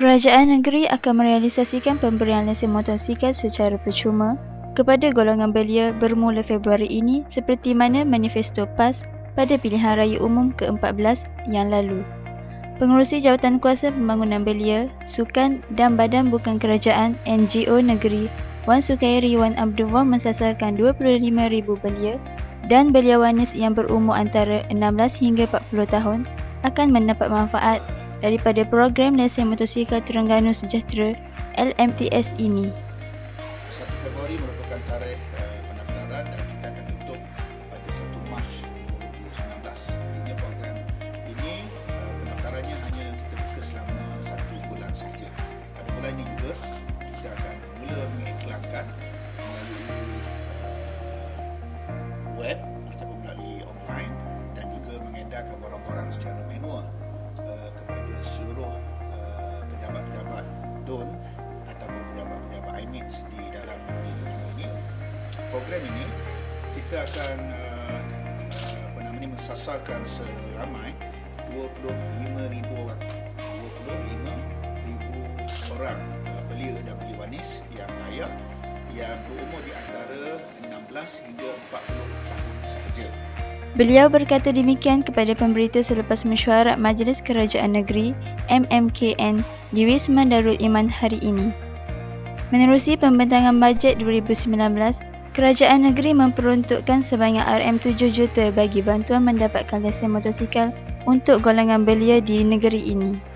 Kerajaan negeri akan merealisasikan pemberian lesen motosikal secara percuma kepada golongan belia bermula Februari ini seperti mana manifesto PAS pada pilihan raya umum ke-14 yang lalu. Pengurusi Jawatan Kuasa Pembangunan Belia, Sukan dan Badan Bukan Kerajaan NGO Negeri Wan Sukairi Wan Abdullah mensasarkan 25,000 belia dan belia wanis yang berumur antara 16 hingga 40 tahun akan mendapat manfaat daripada program lesen motosikal Terengganu Sejahtera LMTS ini. 1 Februari merupakan tarikh uh, pendaftaran dan kita akan tutup pada 1 Mac 2019. Artinya program ini uh, pendaftarannya hanya kita buka selama satu bulan sahaja. Pada bulan ini juga kita akan mula mengiklankan melalui uh, web ataupun melalui online dan juga mengedarkan borang-borang secara DUN ataupun pejabat-pejabat IMIX di dalam negeri Terengganu ini. Program ini kita akan uh, apa nama ni mensasarkan seramai 25,000 orang. 25,000 orang uh, belia dan belia wanis yang layak yang berumur di antara 16 hingga 40 tahun. Beliau berkata demikian kepada pemberita selepas mesyuarat Majlis Kerajaan Negeri MMKN di Wisma Darul Iman hari ini. Menerusi pembentangan bajet 2019, Kerajaan Negeri memperuntukkan sebanyak RM7 juta bagi bantuan mendapatkan lesen motosikal untuk golongan belia di negeri ini.